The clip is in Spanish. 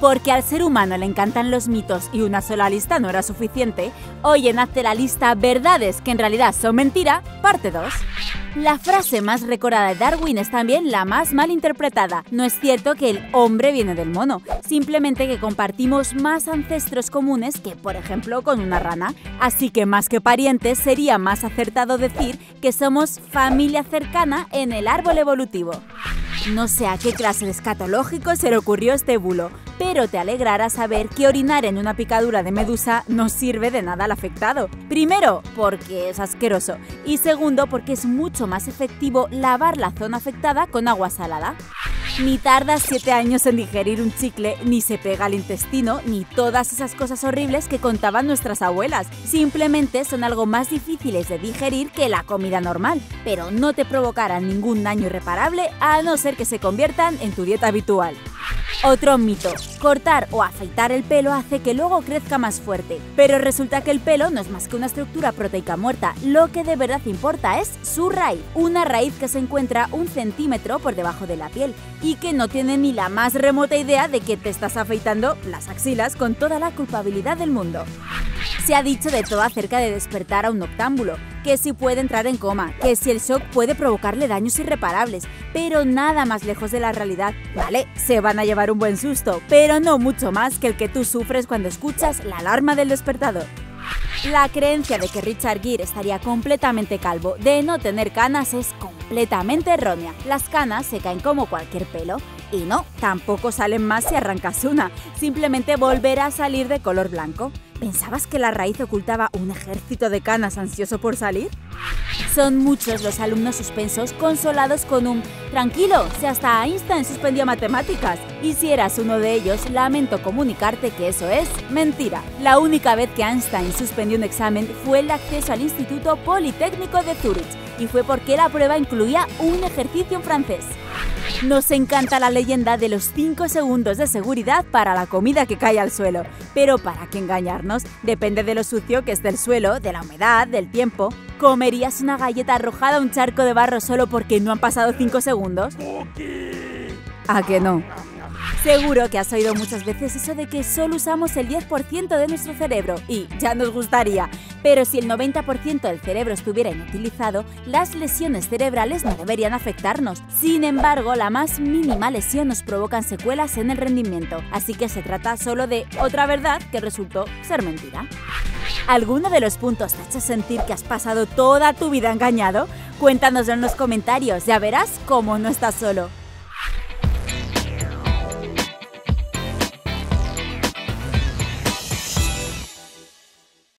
Porque al ser humano le encantan los mitos y una sola lista no era suficiente, hoy en Hazte la lista Verdades que en realidad son mentira, parte 2. La frase más recordada de Darwin es también la más mal interpretada. No es cierto que el hombre viene del mono, simplemente que compartimos más ancestros comunes que, por ejemplo, con una rana. Así que más que parientes, sería más acertado decir que somos familia cercana en el árbol evolutivo. No sé a qué clase de escatológico se le ocurrió este bulo, pero te alegrará saber que orinar en una picadura de medusa no sirve de nada al afectado. Primero, porque es asqueroso, y segundo, porque es mucho más efectivo lavar la zona afectada con agua salada. Ni tarda 7 años en digerir un chicle, ni se pega al intestino, ni todas esas cosas horribles que contaban nuestras abuelas. Simplemente son algo más difíciles de digerir que la comida normal, pero no te provocarán ningún daño irreparable a no ser que se conviertan en tu dieta habitual. Otro mito. Cortar o afeitar el pelo hace que luego crezca más fuerte. Pero resulta que el pelo no es más que una estructura proteica muerta. Lo que de verdad importa es su raíz. Una raíz que se encuentra un centímetro por debajo de la piel y que no tiene ni la más remota idea de que te estás afeitando las axilas con toda la culpabilidad del mundo. Se ha dicho de todo acerca de despertar a un noctámbulo, que si puede entrar en coma, que si el shock puede provocarle daños irreparables, pero nada más lejos de la realidad. Vale, se van a llevar un buen susto, pero no mucho más que el que tú sufres cuando escuchas la alarma del despertador. La creencia de que Richard Gere estaría completamente calvo de no tener canas es completamente errónea. Las canas se caen como cualquier pelo. Y no, tampoco salen más si arrancas una, simplemente volverá a salir de color blanco. ¿Pensabas que la raíz ocultaba un ejército de canas ansioso por salir? Son muchos los alumnos suspensos consolados con un tranquilo, si hasta Einstein suspendió matemáticas. Y si eras uno de ellos, lamento comunicarte que eso es mentira. La única vez que Einstein suspendió un examen fue el acceso al Instituto Politécnico de Zurich, y fue porque la prueba incluía un ejercicio en francés. Nos encanta la leyenda de los 5 segundos de seguridad para la comida que cae al suelo, pero para qué engañarnos, depende de lo sucio que esté el suelo, de la humedad, del tiempo. ¿Comerías una galleta arrojada a un charco de barro solo porque no han pasado 5 segundos? ¿A que no? Seguro que has oído muchas veces eso de que solo usamos el 10% de nuestro cerebro y ya nos gustaría, pero si el 90% del cerebro estuviera inutilizado, las lesiones cerebrales no deberían afectarnos. Sin embargo, la más mínima lesión nos provocan secuelas en el rendimiento, así que se trata solo de otra verdad que resultó ser mentira. ¿Alguno de los puntos te ha hecho sentir que has pasado toda tu vida engañado? Cuéntanos en los comentarios, ya verás cómo no estás solo.